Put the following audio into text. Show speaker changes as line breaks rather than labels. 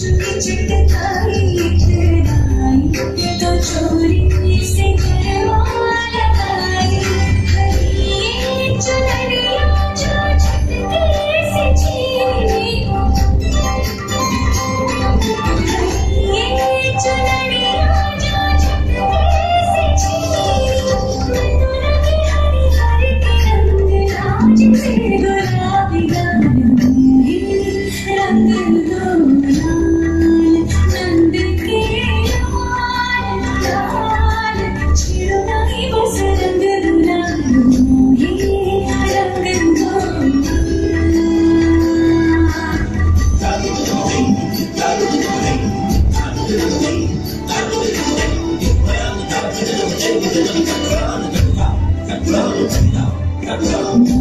to continue
감사합니다.
감사합니다.